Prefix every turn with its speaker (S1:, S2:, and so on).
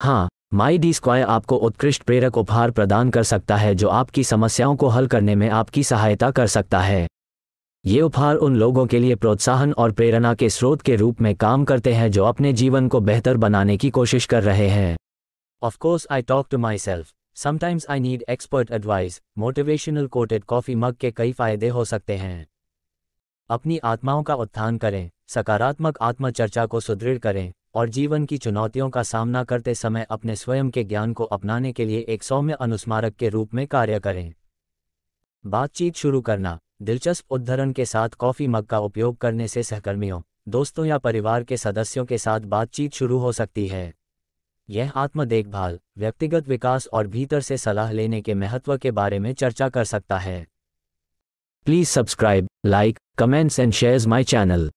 S1: हाँ माई D square आपको उत्कृष्ट प्रेरक उपहार प्रदान कर सकता है जो आपकी समस्याओं को हल करने में आपकी सहायता कर सकता है। ये उपहार उन लोगों के लिए प्रोत्साहन और प्रेरणा के स्रोत के रूप में काम करते हैं जो अपने जीवन को बेहतर बनाने की कोशिश कर रहे हैं। Of course I talk to myself sometimes I need expert advice motivational quoted coffee mug के कई फ़ायदे हो सकते हैं। अपनी आत्माओं का उत्थान करें, सकारात्मक आत्मचर्चा को सुदृढ़ करें। और जीवन की चुनौतियों का सामना करते समय अपने स्वयं के ज्ञान को अपनाने के लिए एक सौम्य अनुस्मारक के रूप में कार्य करें। बातचीत शुरू करना, दिलचस्प उद्धरण के साथ कॉफ़ी मग का उपयोग करने से सहकर्मियों, दोस्तों या परिवार के सदस्यों के साथ बातचीत शुरू हो सकती है। यह आत्म देखभाल, व्यक्तिगत विकास और भीतर से सलाह लेने के महत्व के बारे में चर्चा कर सकता है। Please subscribe, like, comments and shares my channel.